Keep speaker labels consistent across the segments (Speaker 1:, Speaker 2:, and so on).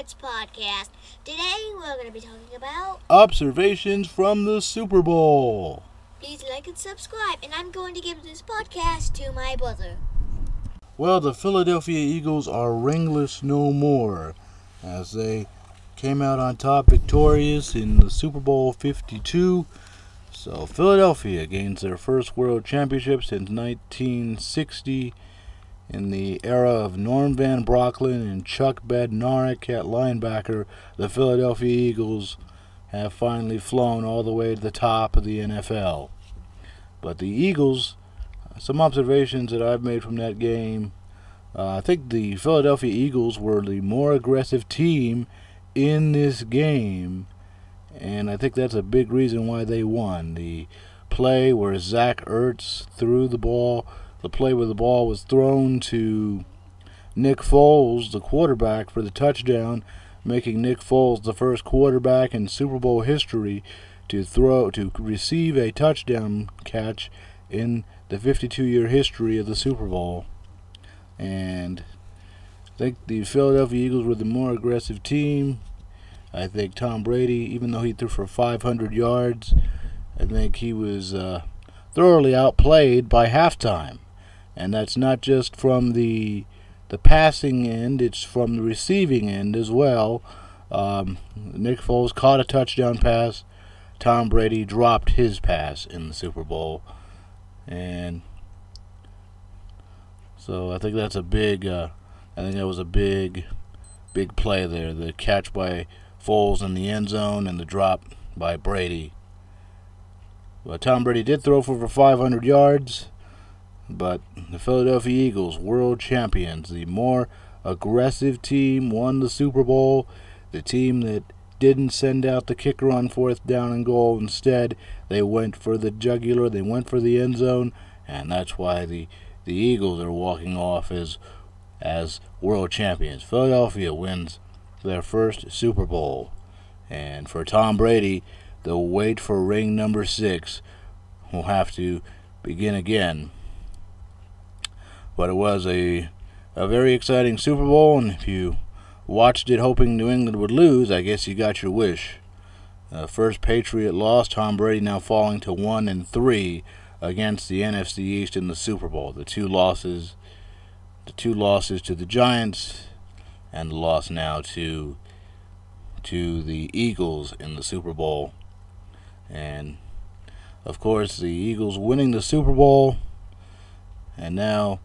Speaker 1: Sports Podcast. Today we're going to be talking about.
Speaker 2: Observations from the Super Bowl.
Speaker 1: Please like and subscribe, and I'm going to give this podcast to my brother.
Speaker 2: Well, the Philadelphia Eagles are ringless no more as they came out on top victorious in the Super Bowl 52. So, Philadelphia gains their first world championship since 1960 in the era of Norm Van Brocklin and Chuck Bednarik at linebacker. The Philadelphia Eagles have finally flown all the way to the top of the NFL. But the Eagles, some observations that I've made from that game. Uh, I think the Philadelphia Eagles were the more aggressive team in this game, and I think that's a big reason why they won. The play where Zach Ertz threw the ball, the play where the ball was thrown to Nick Foles, the quarterback, for the touchdown, making Nick Foles the first quarterback in Super Bowl history to throw to receive a touchdown catch in the 52-year history of the Super Bowl. And I think the Philadelphia Eagles were the more aggressive team. I think Tom Brady, even though he threw for 500 yards, I think he was uh, thoroughly outplayed by halftime. And that's not just from the the passing end; it's from the receiving end as well. Um, Nick Foles caught a touchdown pass. Tom Brady dropped his pass in the Super Bowl, and so I think that's a big. Uh, I think that was a big, big play there. The catch by Foles in the end zone and the drop by Brady. But Tom Brady did throw for over 500 yards. But the Philadelphia Eagles, world champions, the more aggressive team, won the Super Bowl. The team that didn't send out the kicker on fourth down and goal. Instead, they went for the jugular, they went for the end zone, and that's why the, the Eagles are walking off as as world champions. Philadelphia wins their first Super Bowl. And for Tom Brady, the wait for ring number six will have to begin again. But it was a a very exciting Super Bowl, and if you watched it hoping New England would lose, I guess you got your wish. Uh, first Patriot loss, Tom Brady now falling to one and three against the NFC East in the Super Bowl. The two losses the two losses to the Giants and the loss now to to the Eagles in the Super Bowl. And of course, the Eagles winning the Super Bowl. And now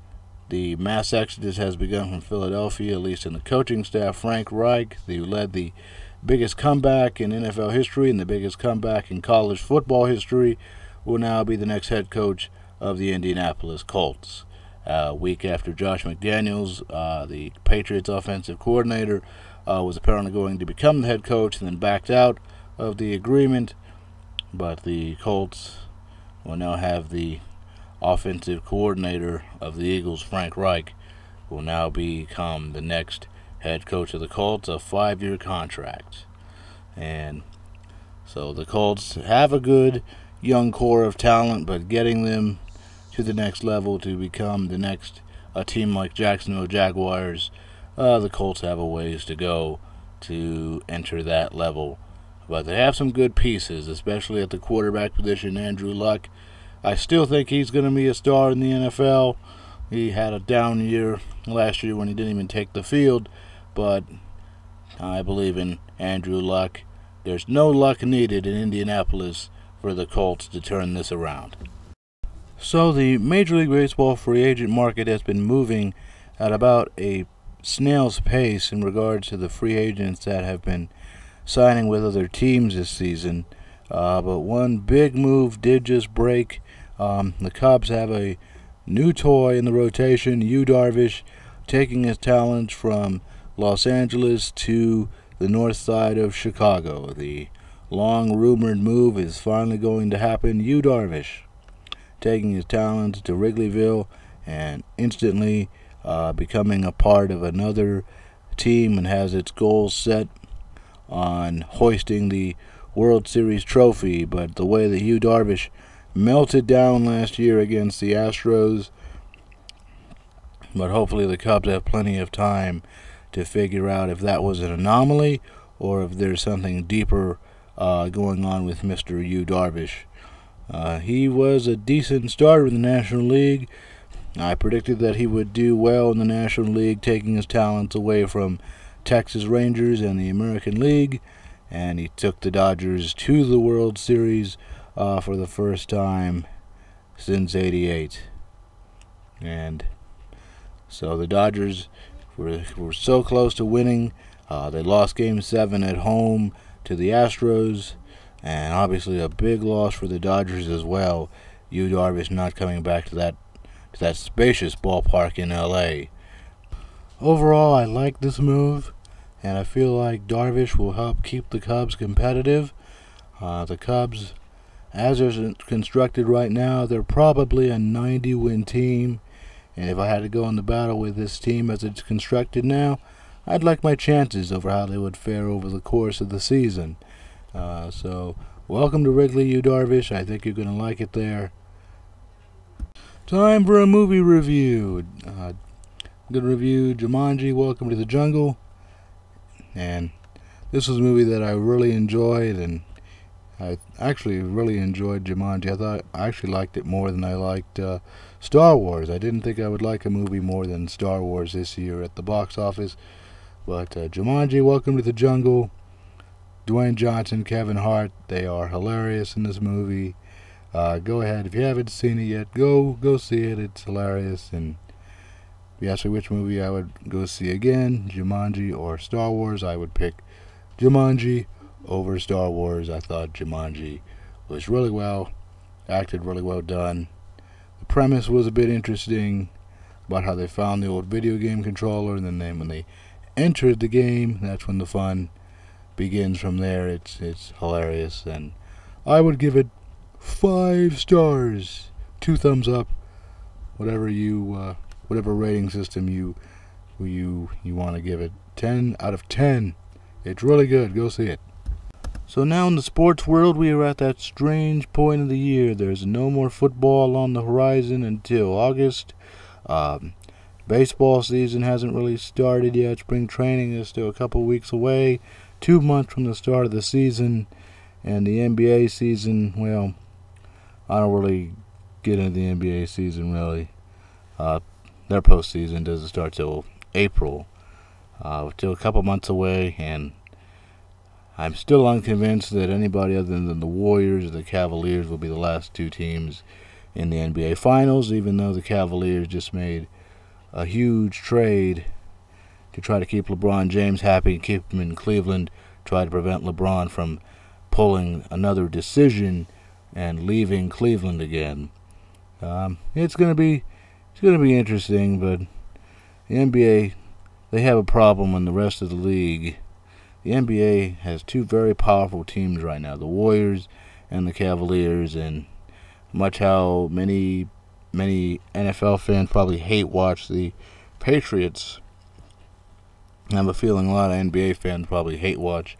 Speaker 2: the mass exodus has begun from Philadelphia, at least in the coaching staff. Frank Reich, who led the biggest comeback in NFL history and the biggest comeback in college football history, will now be the next head coach of the Indianapolis Colts uh, week after Josh McDaniels, uh, the Patriots offensive coordinator, uh, was apparently going to become the head coach and then backed out of the agreement. But the Colts will now have the offensive coordinator of the Eagles, Frank Reich, will now become the next head coach of the Colts, a five year contract. And so the Colts have a good young core of talent, but getting them to the next level to become the next a team like Jacksonville Jaguars. Uh, the Colts have a ways to go to enter that level, but they have some good pieces, especially at the quarterback position. Andrew Luck, I still think he's going to be a star in the NFL. He had a down year last year when he didn't even take the field, but I believe in Andrew Luck. There's no luck needed in Indianapolis for the Colts to turn this around. So the Major League Baseball free agent market has been moving at about a snail's pace in regards to the free agents that have been signing with other teams this season. Uh, but one big move did just break. Um, the Cubs have a new toy in the rotation, Yu Darvish, taking his talents from Los Angeles to the north side of Chicago. The long rumored move is finally going to happen. Yu Darvish taking his talents to Wrigleyville and instantly uh, becoming a part of another team and has its goals set on hoisting the World Series trophy. But the way that Yu Darvish melted down last year against the Astros, but hopefully the Cubs have plenty of time to figure out if that was an anomaly or if there's something deeper uh, going on with Mr. Yu Darvish. Uh, he was a decent starter in the National League. I predicted that he would do well in the National League, taking his talents away from Texas Rangers and the American League, and he took the Dodgers to the World Series uh, for the first time since '88. And so the Dodgers were, were so close to winning. Uh, they lost Game 7 at home to the Astros, and obviously a big loss for the Dodgers as well. Yu Darvish not coming back to that to that spacious ballpark in LA. Overall, I like this move, and I feel like Darvish will help keep the Cubs competitive. Uh, the Cubs, as they're constructed right now, they're probably a 90 win team. And if I had to go in the battle with this team as it's constructed now, I'd like my chances over how they would fare over the course of the season. Uh, so, welcome to Wrigley, Yu Darvish. I think you're going to like it there. Time for a movie review. Uh, good review Jumanji, Welcome to the Jungle. And this was a movie that I really enjoyed, and I actually really enjoyed Jumanji. I thought I actually liked it more than I liked uh, Star Wars. I didn't think I would like a movie more than Star Wars this year at the box office. But uh, Jumanji, Welcome to the Jungle, Dwayne Johnson, Kevin Hart, they are hilarious in this movie. Uh, go ahead if you haven't seen it yet. Go go see it. It's hilarious. And if you ask me which movie I would go see again, Jumanji or Star Wars, I would pick Jumanji over Star Wars. I thought Jumanji was really well acted, really well done. The premise was a bit interesting about how they found the old video game controller, and then when they entered the game, that's when the fun begins. From there, it's it's hilarious, and I would give it five stars, two thumbs up, whatever you uh, whatever rating system you you you want to give it. Ten out of ten. It's really good. Go see it. So now in the sports world, we are at that strange point of the year. There's no more football on the horizon until August. Um, baseball season hasn't really started yet. Spring training is still a couple weeks away. Two months from the start of the season. And the NBA season, well, I don't really get into the NBA season really. Uh, their postseason doesn't start till April. Uh, a couple months away, and I'm still unconvinced that anybody other than the Warriors or the Cavaliers will be the last two teams in the NBA Finals, even though the Cavaliers just made a huge trade to try to keep LeBron James happy and keep him in Cleveland, try to prevent LeBron from pulling another decision and leaving Cleveland again. Um, it's gonna be it's gonna be interesting, but the NBA they have a problem when the rest of the league the NBA has two very powerful teams right now, the Warriors and the Cavaliers, and much how many many NFL fans probably hate watch the Patriots. I have a feeling a lot of NBA fans probably hate watch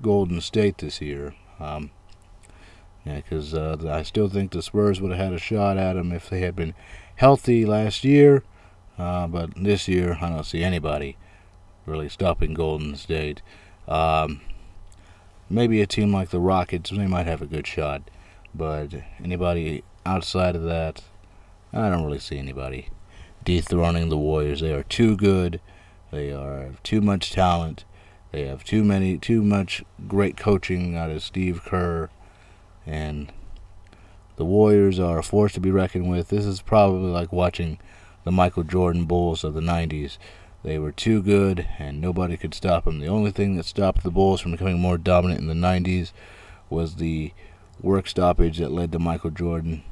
Speaker 2: Golden State this year. Um, yeah, because uh, I still think the Spurs would have had a shot at them if they had been healthy last year. Uh, but this year, I don't see anybody really stopping Golden State. Um, maybe a team like the Rockets, they might have a good shot, but anybody outside of that, I don't really see anybody dethroning the Warriors. They are too good. They are too much talent. They have too many, too much great coaching out of Steve Kerr, and the Warriors are a force to be reckoned with. This is probably like watching the Michael Jordan Bulls of the '90s. They were too good, and nobody could stop them. The only thing that stopped the Bulls from becoming more dominant in the 90s was the work stoppage that led to Michael Jordan.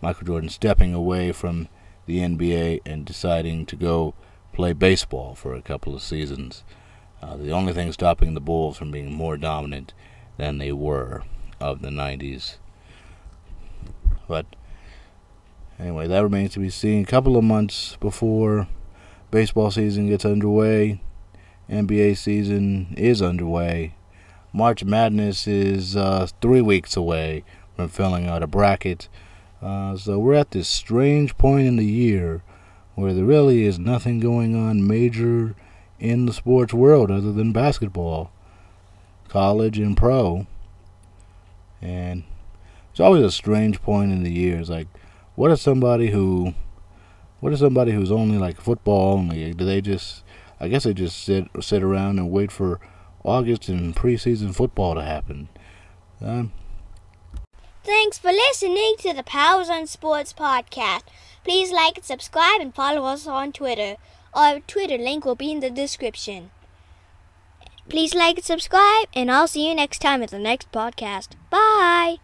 Speaker 2: Michael Jordan stepping away from the NBA and deciding to go play baseball for a couple of seasons. Uh, the only thing stopping the Bulls from being more dominant than they were of the 90s. But anyway, that remains to be seen. A couple of months before baseball season gets underway. NBA season is underway. March Madness is uh, three weeks away from filling out a bracket. Uh, so we're at this strange point in the year where there really is nothing going on major in the sports world other than basketball, college and pro. And it's always a strange point in the year. It's like, what is somebody who, what is somebody who's only like football only? Do they just, I guess they just sit sit around and wait for August and preseason football to happen. Um,
Speaker 1: Thanks for listening to the Power Zone Sports podcast. Please like and subscribe and follow us on Twitter. Our Twitter link will be in the description. Please like and subscribe, and I'll see you next time at the next podcast. Bye!